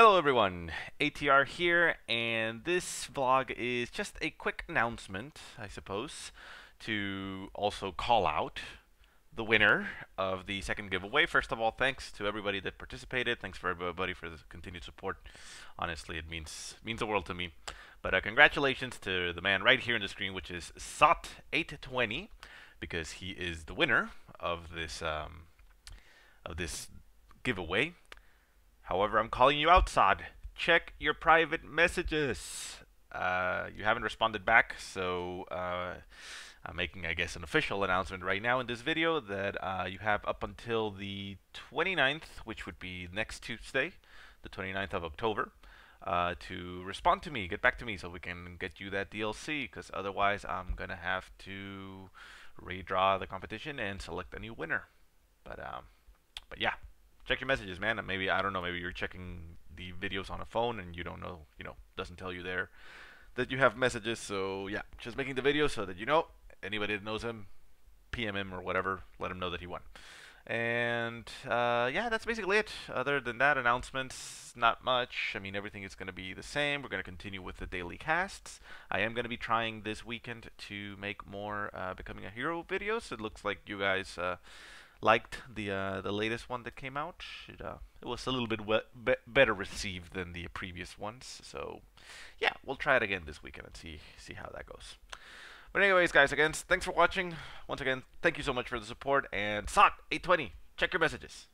Hello everyone, ATR here, and this vlog is just a quick announcement, I suppose, to also call out the winner of the second giveaway. First of all, thanks to everybody that participated. Thanks for everybody for the continued support. Honestly, it means means the world to me. But uh, congratulations to the man right here on the screen, which is Zott820, because he is the winner of this um, of this giveaway. However, I'm calling you out, Zott. Check your private messages. Uh, you haven't responded back, so uh, I'm making, I guess, an official announcement right now in this video that uh, you have up until the 29th, which would be next Tuesday, the 29th of October, uh, to respond to me, get back to me, so we can get you that DLC. Because otherwise, I'm gonna have to redraw the competition and select a new winner. But um, but yeah check your messages, man. Maybe I don't know. Maybe you're checking the videos on a phone and you don't know. You know, doesn't tell you there that you have messages. So yeah, just making the video so that you know anybody that knows him, PM him or whatever, let him know that he won. And uh, yeah, that's basically it. Other than that, announcements, not much. I mean, everything is going to be the same. We're going to continue with the daily casts. I am going to be trying this weekend to make more uh, Becoming a Hero videos. It looks like you guys uh, liked the uh, the latest one that came out. It, uh, it was a little bit be better received than the previous ones. So, yeah, we'll try it again this weekend and see see how that goes. But anyways, guys, again, thanks for watching. Once again, thank you so much for the support. And Zott 820, check your messages.